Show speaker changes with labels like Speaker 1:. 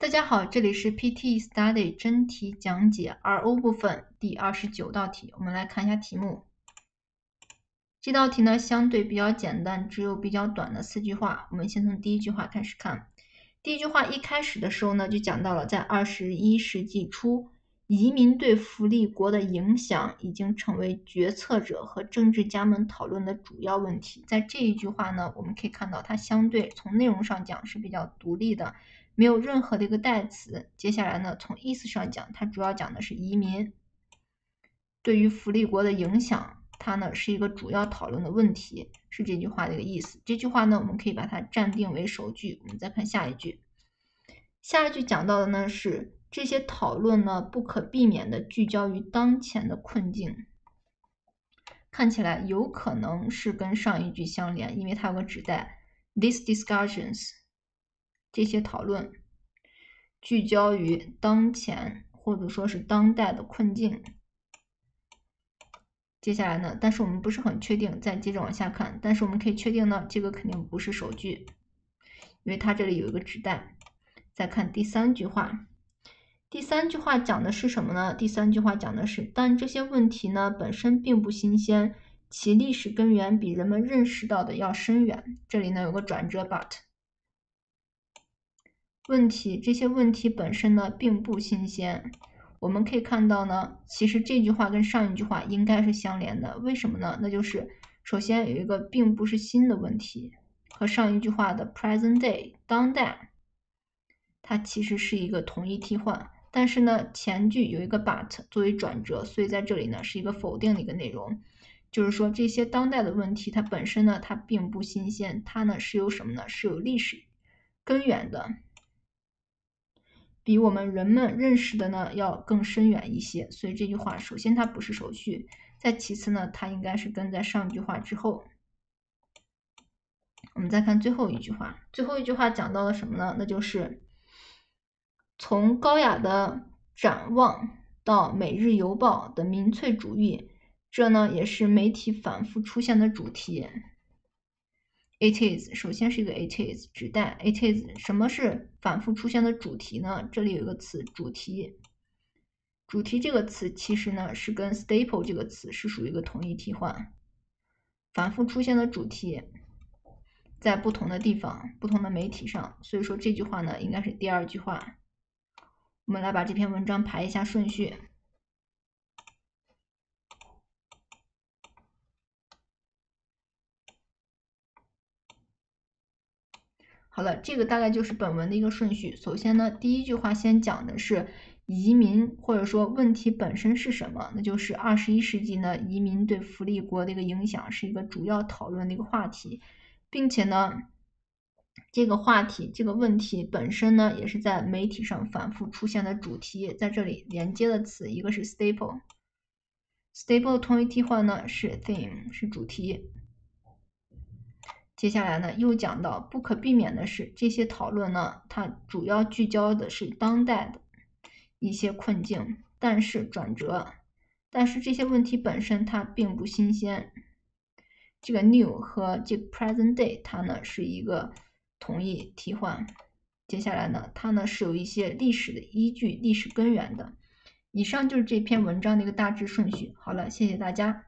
Speaker 1: 大家好，这里是 PT Study 真题讲解 RO 部分第二十九道题。我们来看一下题目。这道题呢相对比较简单，只有比较短的四句话。我们先从第一句话开始看。第一句话一开始的时候呢，就讲到了在二十一世纪初，移民对福利国的影响已经成为决策者和政治家们讨论的主要问题。在这一句话呢，我们可以看到它相对从内容上讲是比较独立的。没有任何的一个代词。接下来呢，从意思上讲，它主要讲的是移民对于福利国的影响，它呢是一个主要讨论的问题，是这句话的一个意思。这句话呢，我们可以把它暂定为首句。我们再看下一句，下一句讲到的呢是这些讨论呢不可避免的聚焦于当前的困境，看起来有可能是跟上一句相连，因为它有个指代，these discussions。这些讨论聚焦于当前或者说是当代的困境。接下来呢？但是我们不是很确定。再接着往下看，但是我们可以确定呢，这个肯定不是首句，因为它这里有一个指代。再看第三句话，第三句话讲的是什么呢？第三句话讲的是，但这些问题呢本身并不新鲜，其历史根源比人们认识到的要深远。这里呢有个转折，but。问题这些问题本身呢并不新鲜，我们可以看到呢，其实这句话跟上一句话应该是相连的。为什么呢？那就是首先有一个并不是新的问题，和上一句话的 present day 当代，它其实是一个同义替换。但是呢，前句有一个 but 作为转折，所以在这里呢是一个否定的一个内容，就是说这些当代的问题它本身呢它并不新鲜，它呢是有什么呢？是有历史根源的。比我们人们认识的呢要更深远一些，所以这句话首先它不是首句，再其次呢，它应该是跟在上句话之后。我们再看最后一句话，最后一句话讲到了什么呢？那就是从高雅的展望到《每日邮报》的民粹主义，这呢也是媒体反复出现的主题。It is 首先是一个 it is 指代 it is 什么是反复出现的主题呢？这里有一个词主题，主题这个词其实呢是跟 staple 这个词是属于一个同义替换，反复出现的主题在不同的地方、不同的媒体上，所以说这句话呢应该是第二句话。我们来把这篇文章排一下顺序。好了，这个大概就是本文的一个顺序。首先呢，第一句话先讲的是移民或者说问题本身是什么，那就是二十一世纪呢，移民对福利国的一个影响是一个主要讨论的一个话题，并且呢，这个话题这个问题本身呢，也是在媒体上反复出现的主题。在这里连接的词一个是 staple，staple 同义替换呢是 theme，是主题。接下来呢，又讲到不可避免的是，这些讨论呢，它主要聚焦的是当代的一些困境，但是转折，但是这些问题本身它并不新鲜。这个 new 和这个 present day 它呢是一个同意替换。接下来呢，它呢是有一些历史的依据、历史根源的。以上就是这篇文章的一个大致顺序。好了，谢谢大家。